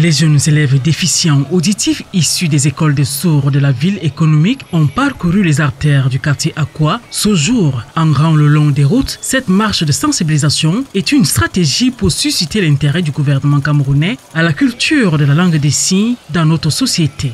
Les jeunes élèves déficients auditifs issus des écoles de sourds de la ville économique ont parcouru les artères du quartier Aqua ce jour. En rang le long des routes, cette marche de sensibilisation est une stratégie pour susciter l'intérêt du gouvernement camerounais à la culture de la langue des signes dans notre société.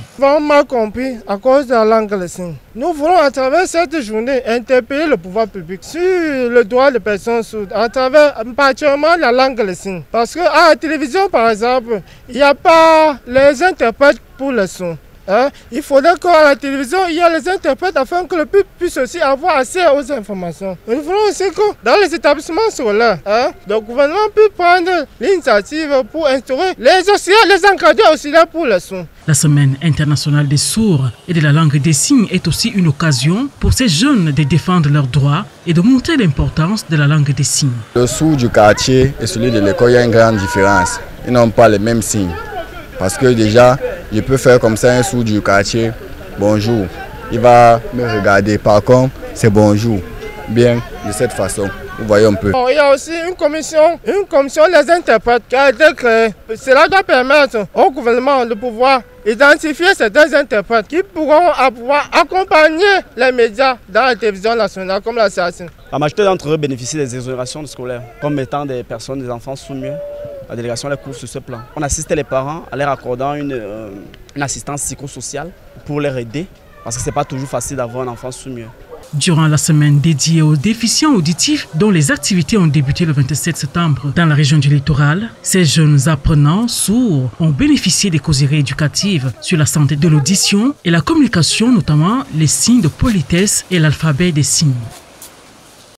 Nous voulons à travers cette journée interpeller le pouvoir public sur le droit des personnes sourdes à travers particulièrement la langue des signes. Parce qu'à la télévision par exemple, il y a pas les interprètes pour le son. Hein? Il faudrait qu'à la télévision, il y ait les interprètes afin que le public puisse aussi avoir accès aux informations. Nous voulons aussi que dans les établissements scolaires, hein, le gouvernement puisse prendre l'initiative pour instaurer les auxiliaires, les encadrer auxiliaires pour le son. La semaine internationale des sourds et de la langue des signes est aussi une occasion pour ces jeunes de défendre leurs droits et de montrer l'importance de la langue des signes. Le sourd du quartier et celui de l'école, il y a une grande différence. Ils n'ont pas les mêmes signes. Parce que déjà, je peux faire comme ça un sourd du quartier, bonjour. Il va me regarder. Par contre, c'est bonjour. Bien, de cette façon. Vous voyez un peu. Il y a aussi une commission, une commission des interprètes qui a été créée. Cela doit permettre au gouvernement de pouvoir identifier ces deux interprètes qui pourront pouvoir accompagner les médias dans la télévision nationale comme la CACIN. La majorité d'entre eux bénéficient des exonérations scolaires comme étant des personnes, des enfants soumis la délégation les couvre sur ce plan. On assiste les parents en leur accordant une, une assistance psychosociale pour les aider parce que ce n'est pas toujours facile d'avoir un enfant soumis. Durant la semaine dédiée aux déficients auditifs, dont les activités ont débuté le 27 septembre dans la région du littoral, ces jeunes apprenants sourds ont bénéficié des causeries éducatives sur la santé de l'audition et la communication, notamment les signes de politesse et l'alphabet des signes.